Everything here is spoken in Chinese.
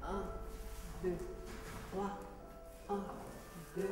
啊，对，好吧，啊，对。